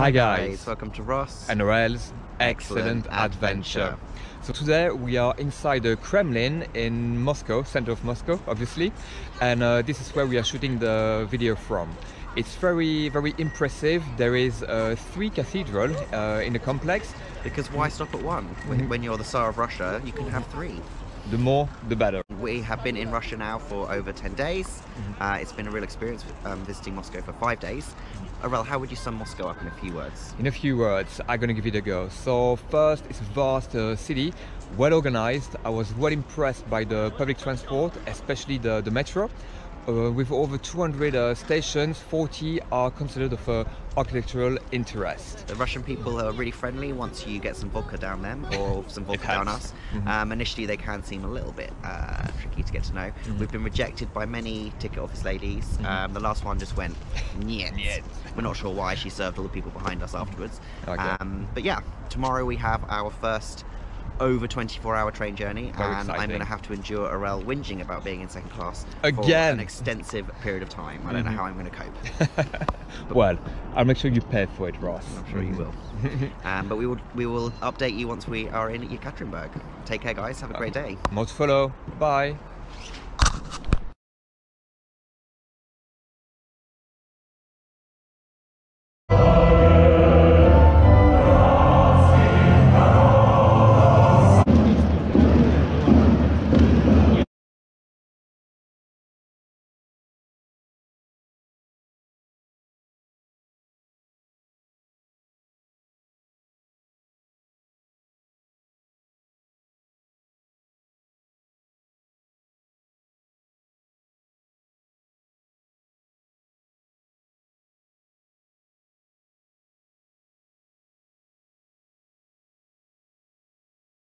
Hi guys, welcome to Ross. and Aurel's Excellent excellent adventure. adventure. So today we are inside the Kremlin in Moscow, center of Moscow, obviously, and uh, this is where we are shooting the video from. It's very, very impressive. There is uh, three cathedral uh, in the complex. Because why stop at one? When, when you're the Tsar of Russia, you can have three. The more, the better. We have been in Russia now for over 10 days. Uh, it's been a real experience um, visiting Moscow for five days. Aurel, how would you sum Moscow up in a few words? In a few words, I'm gonna give it a go. So first, it's a vast uh, city, well organized. I was well impressed by the public transport, especially the, the metro. Uh, with over 200 uh, stations, 40 are considered of uh, architectural interest. The Russian people are really friendly once you get some vodka down them or some vodka down us. Mhm. Um, initially, they can seem a little bit uh, tricky to get to know. Mhm. We've been rejected by many ticket office ladies. Mhm. Um, the last one just went, Niet. Niet. We're not sure why. She served all the people behind us afterwards. Okay. Um, but yeah, tomorrow we have our first over 24 hour train journey Very and I'm going to have to endure Aurel whinging about being in second class for Again. an extensive period of time. I don't know Mhm. how I'm going to cope. well, I'll make sure you pay for it, Ross. I'm sure you will. Um, but we will we will update you once we are in Yekaterinburg. Take care, guys. Have a great day. More to follow. Bye.